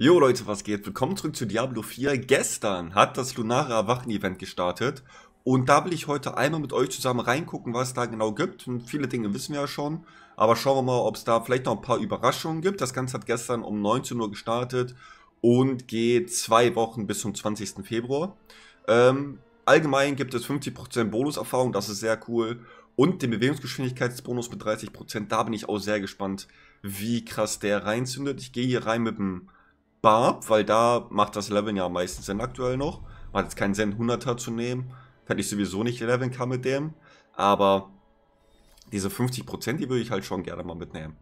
Jo Leute, was geht? Willkommen zurück zu Diablo 4. Gestern hat das Lunare Erwachen Event gestartet und da will ich heute einmal mit euch zusammen reingucken, was es da genau gibt. Und viele Dinge wissen wir ja schon, aber schauen wir mal, ob es da vielleicht noch ein paar Überraschungen gibt. Das Ganze hat gestern um 19 Uhr gestartet und geht zwei Wochen bis zum 20. Februar. Ähm, allgemein gibt es 50% Bonuserfahrung, das ist sehr cool. Und den Bewegungsgeschwindigkeitsbonus mit 30%, da bin ich auch sehr gespannt, wie krass der reinzündet. Ich gehe hier rein mit dem Barb, weil da macht das Leveln ja am meisten Sinn aktuell noch. Macht jetzt keinen Sinn, 100er zu nehmen. Wenn ich sowieso nicht leveln kann mit dem. Aber diese 50%, die würde ich halt schon gerne mal mitnehmen.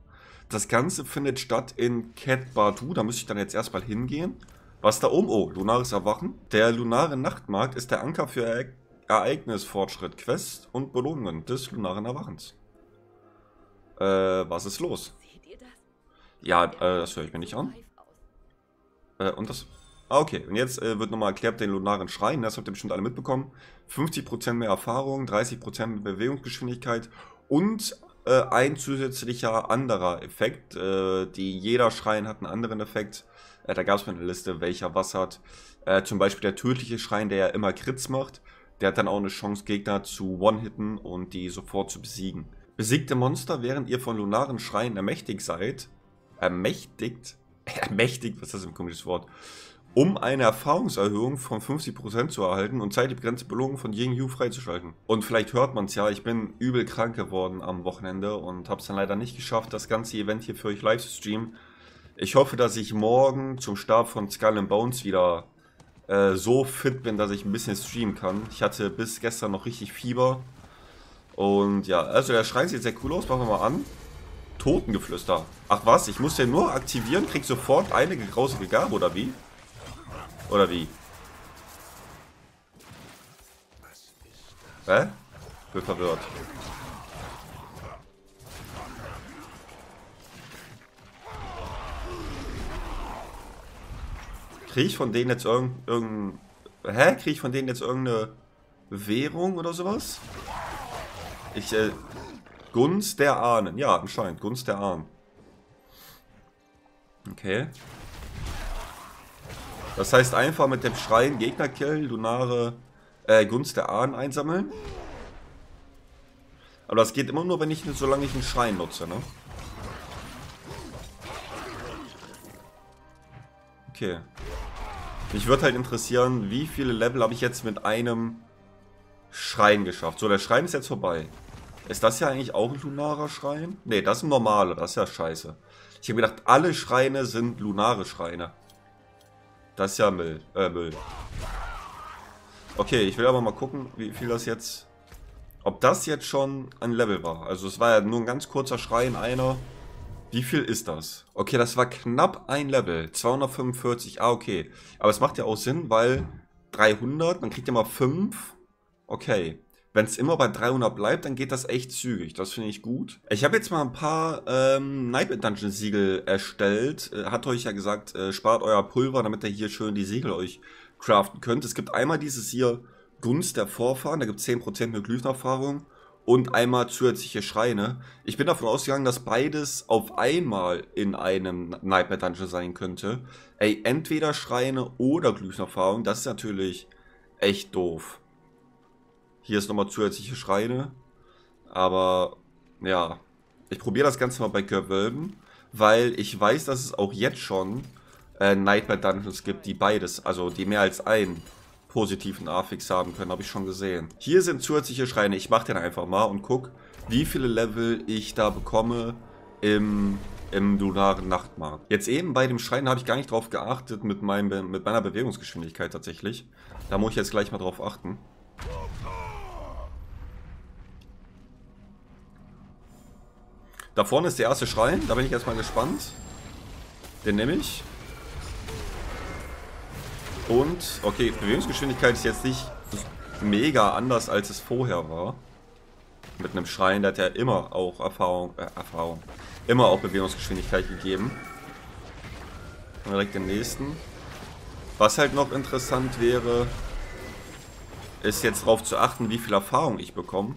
Das Ganze findet statt in Cat Badu. Da müsste ich dann jetzt erstmal hingehen. Was da oben? Oh, lunares Erwachen. Der lunare Nachtmarkt ist der Anker für e Ereignisfortschritt, Quest und Belohnungen des lunaren Erwachens. Äh, was ist los? Ja, äh, das höre ich mir nicht an. Äh, und das... Ah, okay. Und jetzt äh, wird nochmal erklärt den lunaren Schrein. Das habt ihr bestimmt alle mitbekommen. 50% mehr Erfahrung, 30% mehr Bewegungsgeschwindigkeit und äh, ein zusätzlicher anderer Effekt. Äh, die, jeder Schrein hat einen anderen Effekt. Äh, da gab es mal eine Liste, welcher was hat. Äh, zum Beispiel der tödliche Schrein, der ja immer Crits macht. Der hat dann auch eine Chance, Gegner zu One-Hitten und die sofort zu besiegen. Besiegte Monster, während ihr von lunaren Schreien ermächtigt seid, ermächtigt, ermächtigt, was ist das für ein komisches Wort, um eine Erfahrungserhöhung von 50% zu erhalten und zeitlich begrenzte Belohnung von Ying Yu freizuschalten. Und vielleicht hört man es ja, ich bin übel krank geworden am Wochenende und habe es dann leider nicht geschafft, das ganze Event hier für euch live zu streamen. Ich hoffe, dass ich morgen zum Start von Skull Bones wieder äh, so fit bin, dass ich ein bisschen streamen kann. Ich hatte bis gestern noch richtig Fieber. Und ja, also der Schrein sieht sehr cool aus. Machen wir mal an. Totengeflüster. Ach was, ich muss den nur aktivieren, krieg sofort eine grausige Gabe, oder wie? Oder wie? Hä? Bin verwirrt. Krieg ich von denen jetzt irgendein... Irgend, hä? Krieg ich von denen jetzt irgendeine Währung oder sowas? Ich, äh, Gunst der Ahnen. Ja, anscheinend. Gunst der Ahnen. Okay. Das heißt einfach mit dem Schreien Gegner killen, Lunare, äh, Gunst der Ahnen einsammeln. Aber das geht immer nur, wenn ich, solange ich einen Schrein nutze, ne? Okay. Mich würde halt interessieren, wie viele Level habe ich jetzt mit einem Schrein geschafft. So, der Schrein ist jetzt vorbei. Ist das ja eigentlich auch ein lunarer Schrein? Ne, das ist ein normaler, das ist ja scheiße. Ich habe gedacht, alle Schreine sind lunare Schreine. Das ist ja Müll. Äh, Müll. Okay, ich will aber mal gucken, wie viel das jetzt... Ob das jetzt schon ein Level war. Also es war ja nur ein ganz kurzer Schrein, einer. Wie viel ist das? Okay, das war knapp ein Level. 245. Ah, okay. Aber es macht ja auch Sinn, weil 300, man kriegt ja mal 5. Okay. Wenn es immer bei 300 bleibt, dann geht das echt zügig. Das finde ich gut. Ich habe jetzt mal ein paar ähm, Nightmare Dungeon Siegel erstellt. Äh, hat euch ja gesagt, äh, spart euer Pulver, damit ihr hier schön die Siegel euch craften könnt. Es gibt einmal dieses hier Gunst der Vorfahren, da gibt es 10% mehr Glyphenerfahrung und einmal zusätzliche Schreine. Ich bin davon ausgegangen, dass beides auf einmal in einem Nightmare Dungeon sein könnte. Ey, entweder Schreine oder Glyphenerfahrung, das ist natürlich echt doof. Hier ist nochmal zusätzliche Schreine. Aber ja, ich probiere das Ganze mal bei Gewölben, weil ich weiß, dass es auch jetzt schon äh, Nightmare Dungeons gibt, die beides, also die mehr als einen positiven Affix haben können, habe ich schon gesehen. Hier sind zusätzliche Schreine. Ich mache den einfach mal und guck, wie viele Level ich da bekomme im, im lunaren Nachtmarkt. Jetzt eben bei dem Schrein habe ich gar nicht drauf geachtet mit, meinem, mit meiner Bewegungsgeschwindigkeit tatsächlich. Da muss ich jetzt gleich mal drauf achten. Da vorne ist der erste Schrein, da bin ich erstmal gespannt. Den nehme ich. Und, okay, Bewegungsgeschwindigkeit ist jetzt nicht mega anders, als es vorher war. Mit einem Schrein, der hat ja immer auch Erfahrung, äh, Erfahrung, immer auch Bewegungsgeschwindigkeit gegeben. Und direkt den nächsten. Was halt noch interessant wäre, ist jetzt darauf zu achten, wie viel Erfahrung ich bekomme.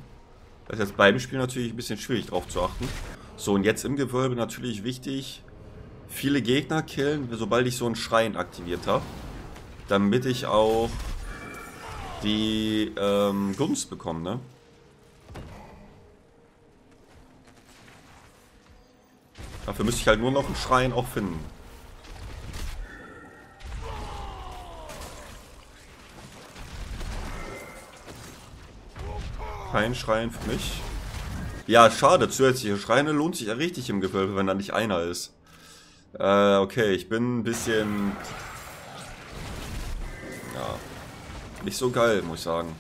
Das ist jetzt beim Spiel natürlich ein bisschen schwierig darauf zu achten. So, und jetzt im Gewölbe natürlich wichtig, viele Gegner killen, sobald ich so einen Schrein aktiviert habe. Damit ich auch die ähm, Gunst bekomme, ne? Dafür müsste ich halt nur noch einen Schrein auch finden. Kein Schrein für mich. Ja, schade, zusätzliche Schreine lohnt sich ja richtig im Gewölbe, wenn da nicht einer ist. Äh, okay, ich bin ein bisschen... Ja, nicht so geil, muss ich sagen.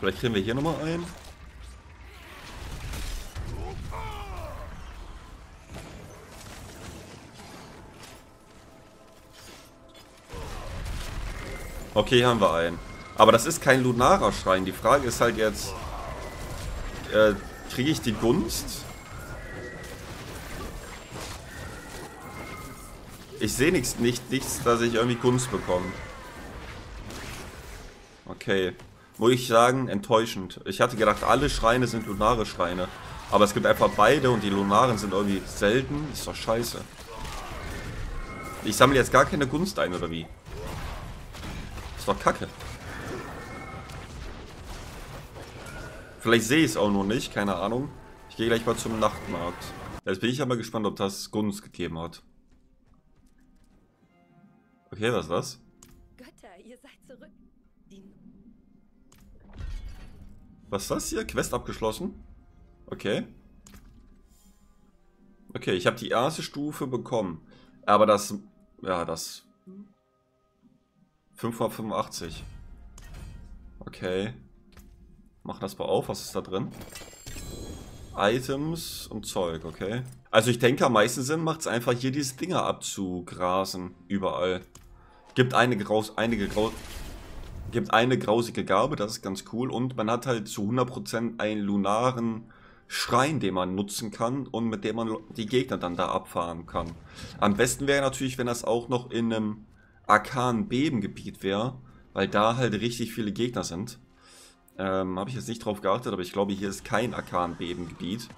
Vielleicht kriegen wir hier nochmal ein. Okay, haben wir einen. Aber das ist kein lunarer Schrein. Die Frage ist halt jetzt, äh, kriege ich die Gunst? Ich sehe nichts, nicht, nichts, dass ich irgendwie Gunst bekomme. Okay. Muss ich sagen, enttäuschend. Ich hatte gedacht, alle Schreine sind lunare Schreine. Aber es gibt einfach beide und die lunaren sind irgendwie selten. Ist doch scheiße. Ich sammle jetzt gar keine Gunst ein, oder wie? Doch kacke. Vielleicht sehe ich es auch noch nicht, keine Ahnung. Ich gehe gleich mal zum Nachtmarkt. Jetzt bin ich aber gespannt, ob das Gunst gegeben hat. Okay, was ist das? Götter, ihr seid zurück. Was ist das hier? Quest abgeschlossen? Okay. Okay, ich habe die erste Stufe bekommen. Aber das... Ja, das 585. Okay. Machen das mal auf. Was ist da drin? Items und Zeug, okay. Also ich denke, am meisten Sinn macht es einfach, hier diese Dinger abzugrasen. Überall. Gibt eine, graus einige grau gibt eine grausige Gabe, das ist ganz cool. Und man hat halt zu 100% einen lunaren Schrein, den man nutzen kann und mit dem man die Gegner dann da abfahren kann. Am besten wäre natürlich, wenn das auch noch in einem Arkan-Bebengebiet wäre, weil da halt richtig viele Gegner sind. Ähm, Habe ich jetzt nicht drauf geachtet, aber ich glaube, hier ist kein Arkan-Bebengebiet.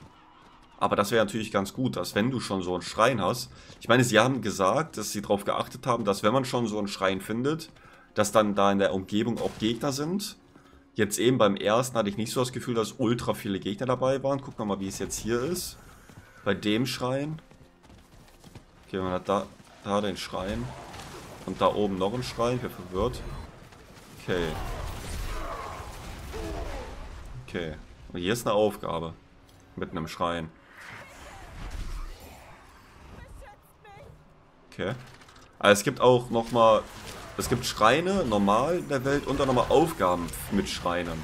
Aber das wäre natürlich ganz gut, dass wenn du schon so einen Schrein hast. Ich meine, sie haben gesagt, dass sie darauf geachtet haben, dass wenn man schon so einen Schrein findet, dass dann da in der Umgebung auch Gegner sind. Jetzt eben beim ersten hatte ich nicht so das Gefühl, dass ultra viele Gegner dabei waren. Gucken wir mal, wie es jetzt hier ist. Bei dem Schrein. Okay, man hat da, da den Schrein. Und da oben noch ein Schrein, ich bin verwirrt. Okay. Okay. Und hier ist eine Aufgabe. Mit einem Schrein. Okay. Also es gibt auch nochmal... Es gibt Schreine normal in der Welt und dann nochmal Aufgaben mit Schreinen.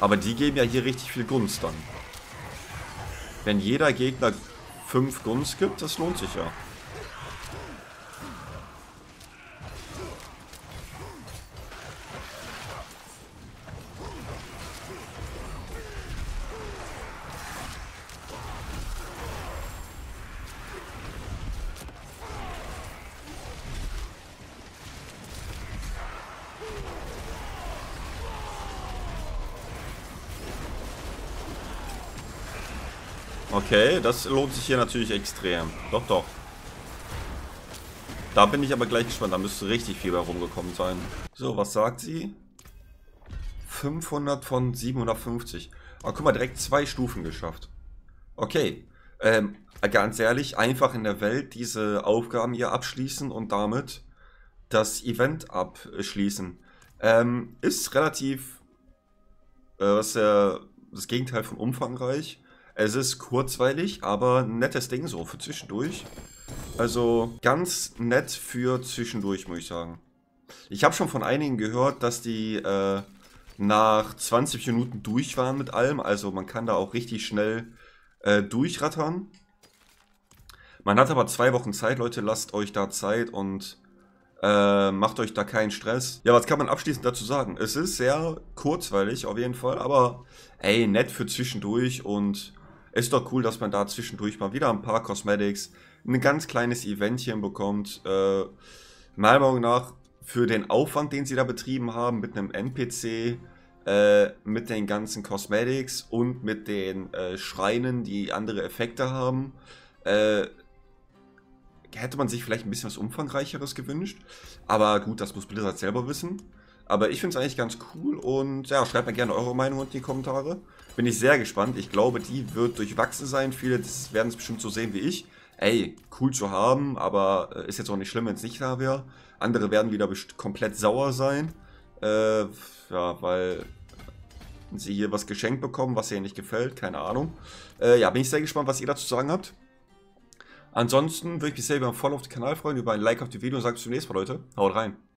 Aber die geben ja hier richtig viel Gunst dann. Wenn jeder Gegner 5 Gunst gibt, das lohnt sich ja. Okay, das lohnt sich hier natürlich extrem. Doch, doch. Da bin ich aber gleich gespannt. Da müsste richtig viel bei rumgekommen sein. So, was sagt sie? 500 von 750. Oh, guck mal, direkt zwei Stufen geschafft. Okay. Ähm, ganz ehrlich, einfach in der Welt diese Aufgaben hier abschließen und damit das Event abschließen. Ähm, ist relativ äh, was ja das Gegenteil von umfangreich. Es ist kurzweilig, aber ein nettes Ding so für zwischendurch. Also ganz nett für zwischendurch, muss ich sagen. Ich habe schon von einigen gehört, dass die äh, nach 20 Minuten durch waren mit allem. Also man kann da auch richtig schnell äh, durchrattern. Man hat aber zwei Wochen Zeit, Leute. Lasst euch da Zeit und äh, macht euch da keinen Stress. Ja, was kann man abschließend dazu sagen? Es ist sehr kurzweilig auf jeden Fall, aber ey, nett für zwischendurch und ist doch cool, dass man da zwischendurch mal wieder ein paar Cosmetics, ein ganz kleines Eventchen bekommt. Äh, meiner Meinung nach für den Aufwand, den sie da betrieben haben mit einem NPC, äh, mit den ganzen Cosmetics und mit den äh, Schreinen, die andere Effekte haben, äh, hätte man sich vielleicht ein bisschen was umfangreicheres gewünscht. Aber gut, das muss Blizzard selber wissen. Aber ich finde es eigentlich ganz cool und ja, schreibt mir gerne eure Meinung in die Kommentare. Bin ich sehr gespannt. Ich glaube, die wird durchwachsen sein. Viele werden es bestimmt so sehen wie ich. Ey, cool zu haben, aber äh, ist jetzt auch nicht schlimm, wenn es nicht da wäre. Andere werden wieder komplett sauer sein. Äh, ja, weil sie hier was geschenkt bekommen, was ihnen nicht gefällt. Keine Ahnung. Äh, ja, bin ich sehr gespannt, was ihr dazu sagen habt. Ansonsten würde ich mich sehr über ein Follow auf den Kanal freuen, über ein Like auf die Video und sage bis zum nächsten Mal, Leute. Haut rein.